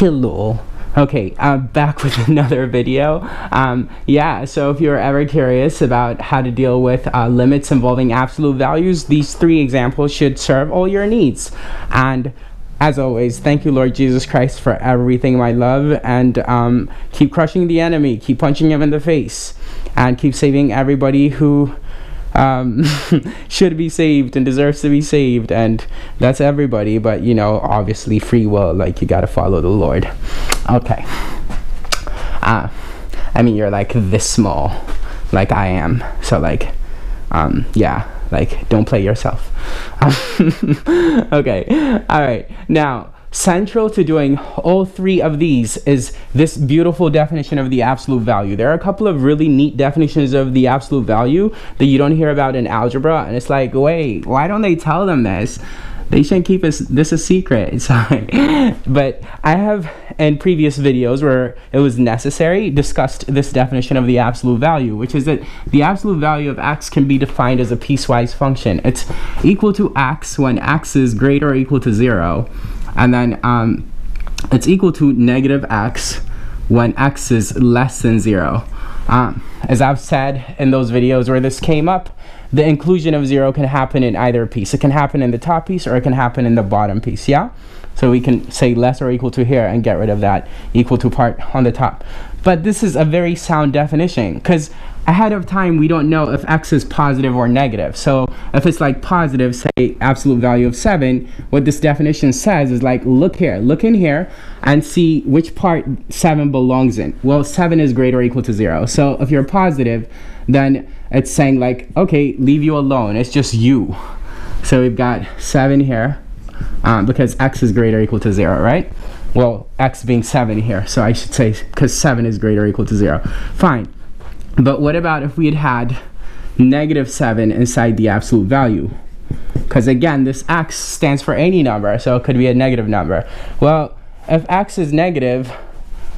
Hello. Okay, I'm back with another video. Um, yeah, so if you're ever curious about how to deal with uh, limits involving absolute values, these three examples should serve all your needs. And as always, thank you, Lord Jesus Christ, for everything, my love, and um, keep crushing the enemy, keep punching him in the face, and keep saving everybody who um, should be saved and deserves to be saved, and that's everybody. But you know, obviously, free will, like you gotta follow the Lord. Okay. Uh, I mean, you're like this small, like I am. So like, um, yeah, like don't play yourself. okay. All right. Now Central to doing all three of these is this beautiful definition of the absolute value. There are a couple of really neat definitions of the absolute value that you don't hear about in algebra, and it's like, wait, why don't they tell them this? They shouldn't keep this, this a secret. Sorry. but I have, in previous videos where it was necessary, discussed this definition of the absolute value, which is that the absolute value of x can be defined as a piecewise function. It's equal to x when x is greater or equal to 0 and then um, it's equal to negative x when x is less than 0. Um, as I've said in those videos where this came up, the inclusion of 0 can happen in either piece. It can happen in the top piece or it can happen in the bottom piece, yeah? So we can say less or equal to here and get rid of that equal to part on the top. But this is a very sound definition because ahead of time we don't know if x is positive or negative. So if it's like positive, say absolute value of 7, what this definition says is like look here, look in here and see which part 7 belongs in. Well, 7 is greater or equal to 0. So if you're positive, then it's saying like, okay, leave you alone. It's just you. So we've got 7 here um, because x is greater or equal to 0, right? Well, x being 7 here, so I should say because 7 is greater or equal to 0. Fine. But what about if we had had negative 7 inside the absolute value? Because again, this x stands for any number, so it could be a negative number. Well, if x is negative,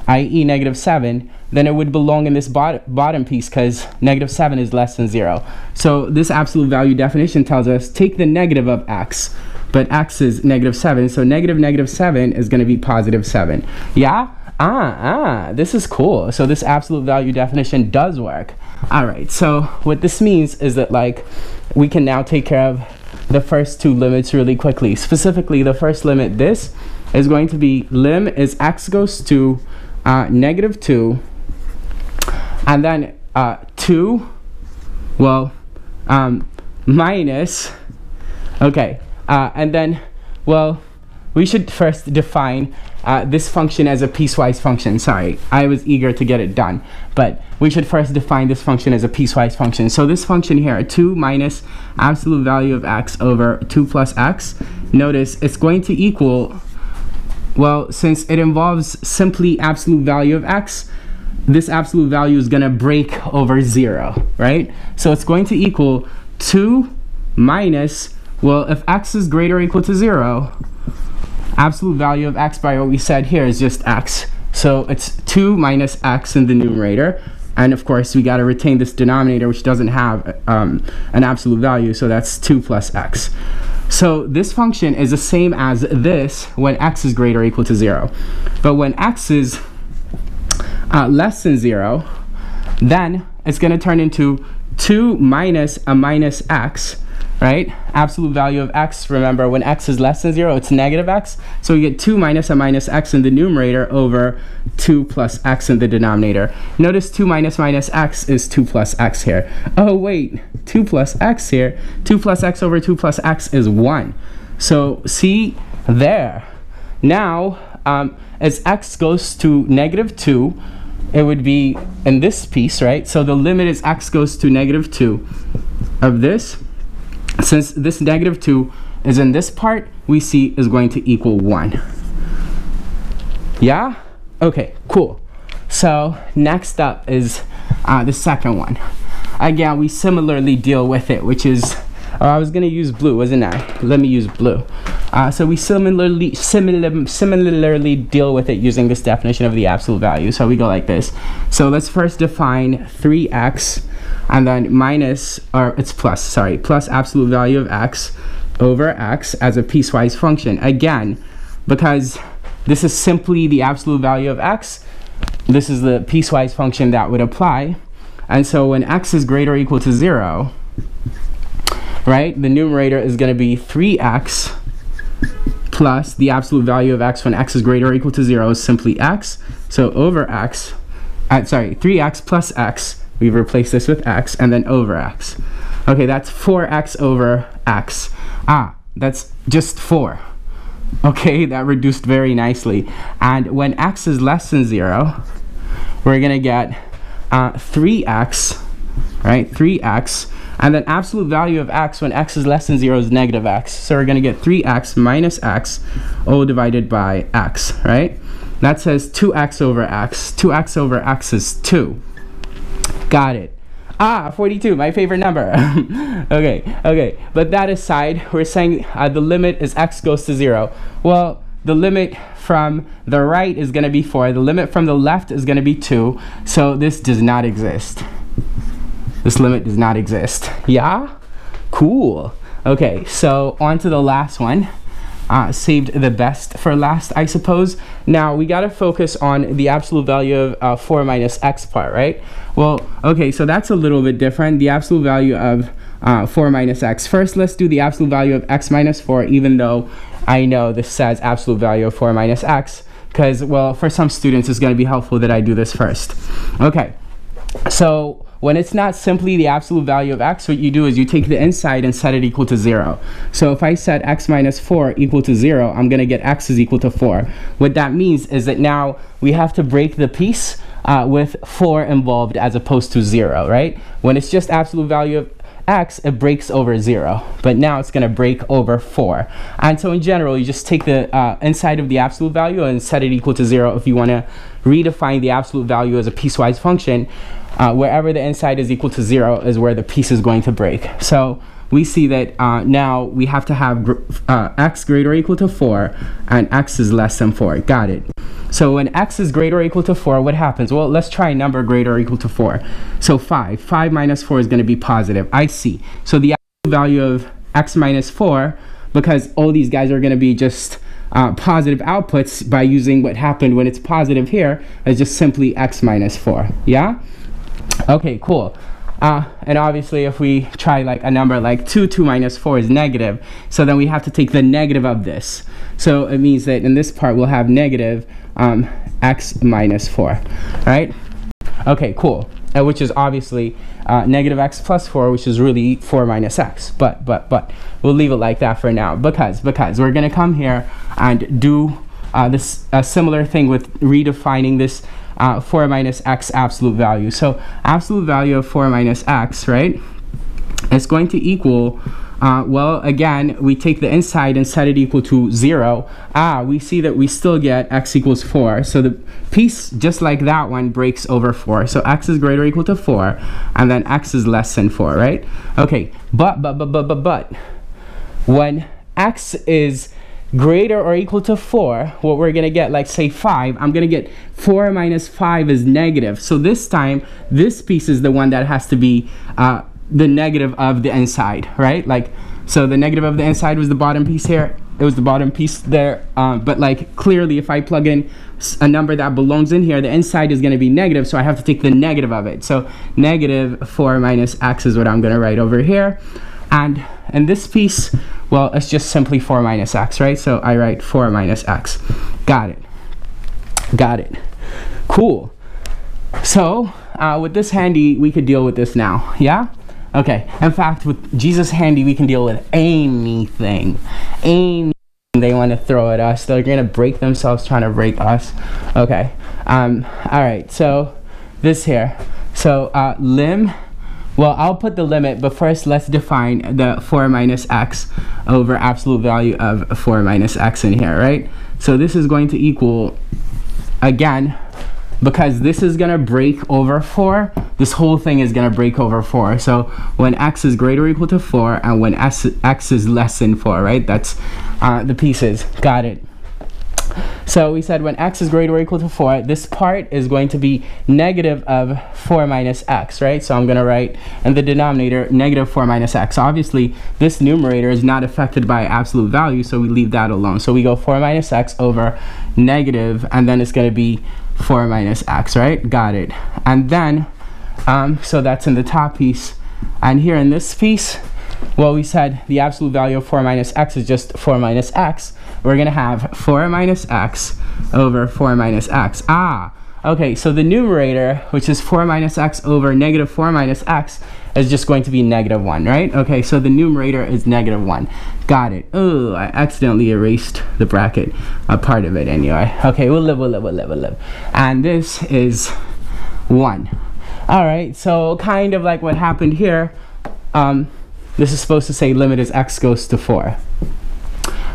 i.e. negative 7, then it would belong in this bot bottom piece because negative 7 is less than 0. So this absolute value definition tells us take the negative of x but x is negative 7, so negative negative 7 is going to be positive 7. Yeah? Ah, ah, this is cool. So this absolute value definition does work. All right, so what this means is that like we can now take care of the first two limits really quickly. Specifically, the first limit, this is going to be lim is x goes to uh, negative 2, and then uh, 2, well, um, minus, okay, uh, and then, well, we should first define uh, this function as a piecewise function. Sorry, I was eager to get it done. But we should first define this function as a piecewise function. So this function here, 2 minus absolute value of x over 2 plus x, notice it's going to equal, well, since it involves simply absolute value of x, this absolute value is going to break over 0, right? So it's going to equal 2 minus well, if x is greater or equal to 0, absolute value of x by what we said here is just x. So it's 2 minus x in the numerator. And of course, we got to retain this denominator, which doesn't have um, an absolute value. So that's 2 plus x. So this function is the same as this when x is greater or equal to 0. But when x is uh, less than 0, then it's going to turn into 2 minus a minus x right? Absolute value of x, remember when x is less than 0, it's negative x. So we get 2 minus a minus x in the numerator over 2 plus x in the denominator. Notice 2 minus minus x is 2 plus x here. Oh wait, 2 plus x here. 2 plus x over 2 plus x is 1. So see there. Now, um, as x goes to negative 2, it would be in this piece, right? So the limit is x goes to negative 2 of this since this negative 2 is in this part, we see is going to equal 1. Yeah? Okay, cool. So next up is uh, the second one. Again, we similarly deal with it, which is, oh, I was going to use blue, wasn't I? Let me use blue. Uh, so we similarly, similar, similarly deal with it using this definition of the absolute value. So we go like this. So let's first define 3x and then minus, or it's plus, sorry, plus absolute value of x over x as a piecewise function. Again, because this is simply the absolute value of x. This is the piecewise function that would apply. And so when x is greater or equal to 0, right, the numerator is going to be 3x plus the absolute value of x when x is greater or equal to 0 is simply x. So over x, uh, sorry, 3x plus x, we replace this with x, and then over x. Okay, that's 4x over x. Ah, that's just 4. Okay, that reduced very nicely. And when x is less than 0, we're going to get uh, 3x, right? 3x. And then absolute value of x when x is less than 0 is negative x. So we're going to get 3x minus x all divided by x, right? That says 2x over x. 2x over x is 2. Got it. Ah, 42, my favorite number. okay, okay. But that aside, we're saying uh, the limit is x goes to 0. Well, the limit from the right is going to be 4. The limit from the left is going to be 2. So this does not exist. This limit does not exist. Yeah? Cool. Okay, so on to the last one. Uh, saved the best for last, I suppose. Now, we got to focus on the absolute value of uh, 4 minus x part, right? Well, okay, so that's a little bit different. The absolute value of uh, 4 minus x. First, let's do the absolute value of x minus 4, even though I know this says absolute value of 4 minus x, because, well, for some students, it's going to be helpful that I do this first. Okay, so when it's not simply the absolute value of x, what you do is you take the inside and set it equal to 0. So if I set x minus 4 equal to 0, I'm going to get x is equal to 4. What that means is that now we have to break the piece uh, with 4 involved as opposed to 0, right? When it's just absolute value of x, it breaks over 0. But now it's going to break over 4. And so in general, you just take the uh, inside of the absolute value and set it equal to 0 if you want to redefine the absolute value as a piecewise function. Uh, wherever the inside is equal to 0 is where the piece is going to break. So we see that uh, now we have to have uh, x greater or equal to 4 and x is less than 4. Got it. So when x is greater or equal to 4, what happens? Well, let's try a number greater or equal to 4. So 5. 5 minus 4 is going to be positive. I see. So the value of x minus 4, because all these guys are going to be just uh, positive outputs by using what happened when it's positive here, is just simply x minus 4. Yeah? Okay, cool. Uh, and obviously if we try like a number like 2, 2 minus 4 is negative, so then we have to take the negative of this. So it means that in this part we'll have negative um, x minus 4, right? Okay, cool. Uh, which is obviously uh, negative x plus 4, which is really 4 minus x. But, but, but, we'll leave it like that for now because, because we're going to come here and do uh, this a similar thing with redefining this uh, 4 minus x absolute value. So absolute value of 4 minus x, right, is going to equal, uh, well, again, we take the inside and set it equal to 0. Ah, we see that we still get x equals 4. So the piece, just like that one, breaks over 4. So x is greater or equal to 4, and then x is less than 4, right? Okay, but, but, but, but, but, but, when x is greater or equal to 4, what we're going to get, like say 5, I'm going to get 4 minus 5 is negative. So this time, this piece is the one that has to be uh, the negative of the inside, right? Like, so the negative of the inside was the bottom piece here. It was the bottom piece there. Uh, but like, clearly, if I plug in a number that belongs in here, the inside is going to be negative, so I have to take the negative of it. So negative 4 minus x is what I'm going to write over here. And in this piece, well, it's just simply 4 minus x, right? So I write 4 minus x. Got it. Got it. Cool. So uh, with this handy, we could deal with this now, yeah? Okay, in fact, with Jesus handy, we can deal with anything. Anything they want to throw at us. They're going to break themselves trying to break us. Okay, um, all right, so this here. So uh, well, I'll put the limit, but first let's define the 4 minus x over absolute value of 4 minus x in here, right? So this is going to equal, again, because this is going to break over 4, this whole thing is going to break over 4. So when x is greater or equal to 4 and when s, x is less than 4, right? That's uh, the pieces. Got it. So we said when x is greater or equal to 4, this part is going to be negative of 4 minus x, right? So I'm going to write in the denominator negative 4 minus x. Obviously, this numerator is not affected by absolute value, so we leave that alone. So we go 4 minus x over negative, and then it's going to be 4 minus x, right? Got it. And then, um, so that's in the top piece. And here in this piece, well, we said the absolute value of 4 minus x is just 4 minus x. We're going to have 4 minus x over 4 minus x. Ah, okay, so the numerator, which is 4 minus x over negative 4 minus x, is just going to be negative 1, right? Okay, so the numerator is negative 1. Got it. Oh, I accidentally erased the bracket, a part of it anyway. Okay, we'll live, we'll live, we'll live, we'll live. And this is 1. All right, so kind of like what happened here. Um, this is supposed to say limit as x goes to 4.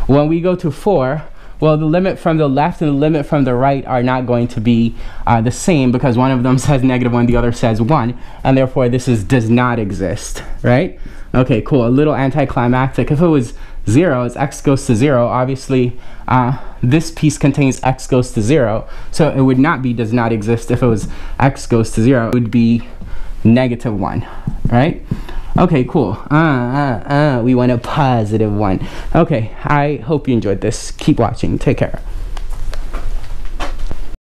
When we go to 4, well, the limit from the left and the limit from the right are not going to be uh, the same because one of them says negative 1, the other says 1, and therefore this is does not exist, right? Okay, cool. A little anticlimactic. If it was 0 as x goes to 0, obviously uh, this piece contains x goes to 0, so it would not be does not exist if it was x goes to 0. It would be negative 1, right? Okay, cool. Uh, uh, uh, we want a positive one. Okay, I hope you enjoyed this. Keep watching. Take care.